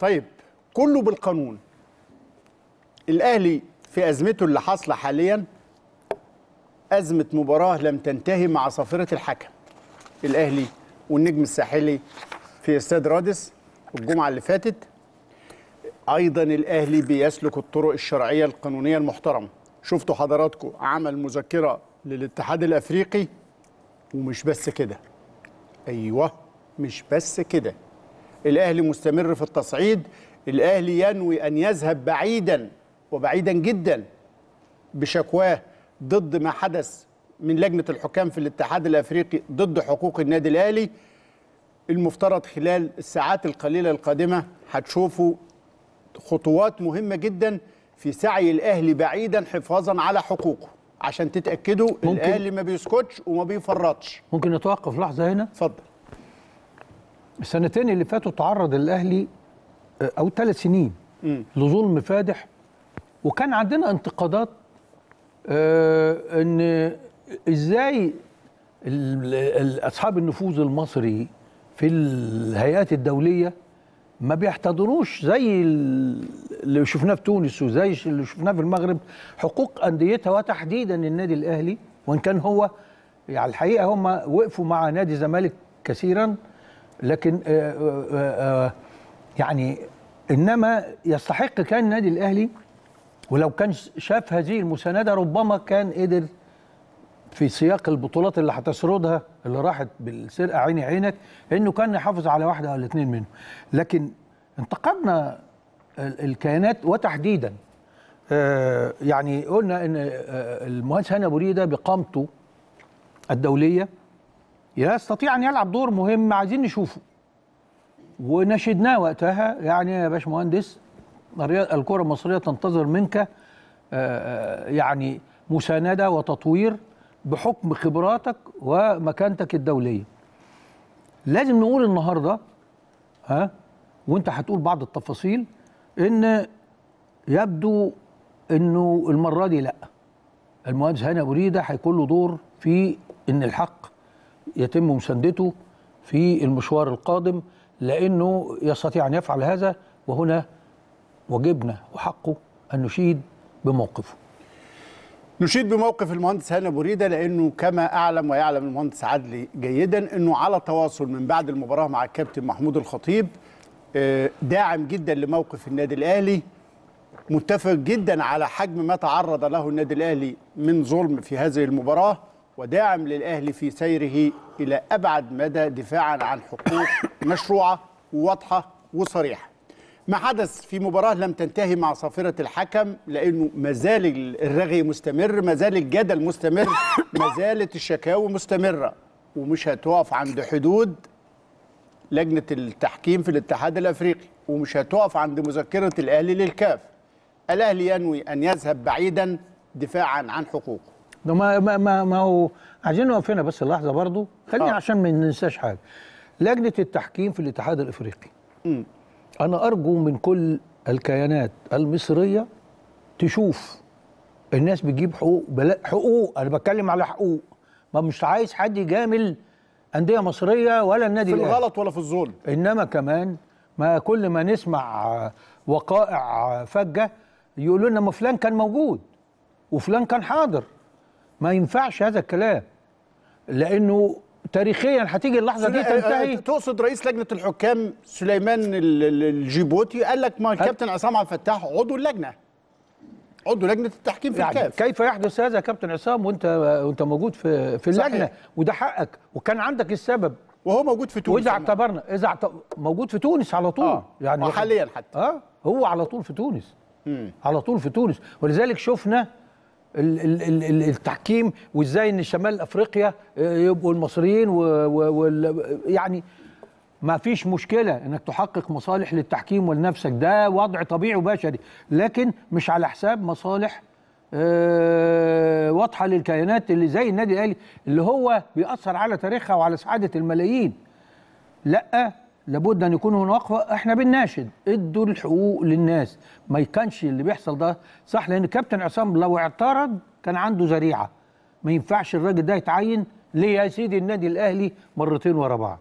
طيب كله بالقانون. الأهلي في أزمته اللي حاصلة حاليا أزمة مباراة لم تنتهي مع صافره الحكم. الأهلي والنجم الساحلي في استاد رادس الجمعة اللي فاتت. أيضا الأهلي بيسلك الطرق الشرعية القانونية المحترمة. شفتوا حضراتكم عمل مذكرة للاتحاد الأفريقي؟ ومش بس كده. أيوه مش بس كده. الأهلي مستمر في التصعيد الأهلي ينوي أن يذهب بعيدا وبعيدا جدا بشكواه ضد ما حدث من لجنة الحكام في الاتحاد الأفريقي ضد حقوق النادي الأهلي. المفترض خلال الساعات القليلة القادمة هتشوفوا خطوات مهمة جدا في سعي الأهلي بعيدا حفاظا على حقوقه عشان تتأكدوا الأهلي ما بيسكتش وما بيفرطش. ممكن نتوقف لحظة هنا؟ اتفضل. السنتين اللي فاتوا تعرض الأهلي آه، أو ثلاث سنين لظلم فادح. وكان عندنا انتقادات آه، إن إزاي أصحاب النفوذ المصري في الهيئات الدولية ما بيحتضنوش زي ال- اللي شفناه في تونس وزي اللي شفناه في المغرب. حقوق أنديتها وتحديدا النادي الأهلي وإن كان هو يعني الحقيقة هم وقفوا مع نادي الزمالك كثيرا. لكن آه، آه، آه، يعني إنما يستحق كان النادي الأهلي ولو كان شاف هذه المساندة ربما كان قدر في سياق البطولات اللي هتسردها اللي راحت بالسرقة عيني عينك إنه كان يحافظ على واحدة ولا اثنين منهم. لكن انتقدنا ال- الكيانات وتحديدا. يعني قلنا إن المهندس هاني أبو ريدة بقامته الدولية يستطيع أن يلعب دور مهم عايزين نشوفه. ونشدناه وقتها يعني يا باشمهندس الكرة المصرية تنتظر منك آه، آه، يعني مساندة وتطوير بحكم خبراتك ومكانتك الدولية. لازم نقول النهارده ها وانت هتقول بعض التفاصيل إن يبدو إنه المرة دي لأ. المهندس هاني أبو ريدة هيكون له دور في إن الحق يتم مساندته في المشوار القادم لأنه يستطيع أن يفعل هذا وهنا واجبنا وحقه أن نشيد بموقفه. نشيد بموقف المهندس هاني أبو ريدة لأنه كما أعلم ويعلم المهندس عدلي جيدا أنه على تواصل من بعد المباراة مع الكابتن محمود الخطيب آه، داعم جدا لموقف النادي الأهلي متفق جدا على حجم ما تعرض له النادي الأهلي من ظلم في هذه المباراة. وداعم للأهلي في سيره إلى أبعد مدى دفاعا عن حقوق مشروعة وواضحه وصريحة. ما حدث في مباراة لم تنتهي مع صافرة الحكم لأنه ما زال الرغي مستمر ما زال الجدل مستمر ما زالت الشكاوى مستمرة ومش هتقف عند حدود لجنة التحكيم في الاتحاد الأفريقي ومش هتقف عند مذكرة الأهلي للكاف الأهلي ينوي أن يذهب بعيدا دفاعا عن حقوقه ده ما ما ما, ما هو عايزين نقف هنا بس لحظة برضو. خليني آه. عشان ما ننساش حاجة. لجنة التحكيم في الاتحاد الإفريقي. مم. أنا أرجو من كل الكيانات المصرية تشوف الناس بتجيب حقوق بلا حقوق. أنا بتكلم على حقوق. ما مش عايز حد يجامل أندية مصرية ولا النادي في. الغلط ولا في الظلم. إنما كمان ما كل ما نسمع وقائع فجة يقولوا لنا ما فلان كان موجود وفلان كان حاضر. ما ينفعش هذا الكلام. لأنه تاريخيا هتيجي اللحظة دي تنتهي. تقصد رئيس لجنة الحكام سليمان ال- ال- الجيبوتي؟ قال لك ما الكابتن عصام عبد الفتاح عضو اللجنة. عضو لجنة التحكيم في يعني الكاف. كيف يحدث هذا يا كابتن عصام وانت وانت موجود في في صحيح. اللجنة؟ وده حقك. وكان عندك السبب. وهو موجود في تونس وإذا. اعتبرنا إذا موجود في تونس على طول. آه. يعني آه، حاليا حتى. آه. هو على طول في تونس. مم. على طول في تونس. ولذلك شفنا التحكيم وإزاي إن شمال أفريقيا آه، يبقوا المصريين و و وال- يعني ما فيش مشكلة إنك تحقق مصالح للتحكيم ولنفسك. ده وضع طبيعي وبشري لكن مش على حساب مصالح آه، واضحة للكيانات اللي زي النادي الأهلي اللي هو بيأثر على تاريخها وعلى سعادة الملايين. لأ لابد أن يكون هناك وقفه إحنا بنناشد إدوا الحقوق للناس. ما كانش اللي بيحصل ده صح لأن كابتن عصام لو اعترض كان عنده ذريعة. ما ينفعش الراجل ده يتعين. ليه يا سيدي؟ النادي الأهلي مرتين ورا بعض.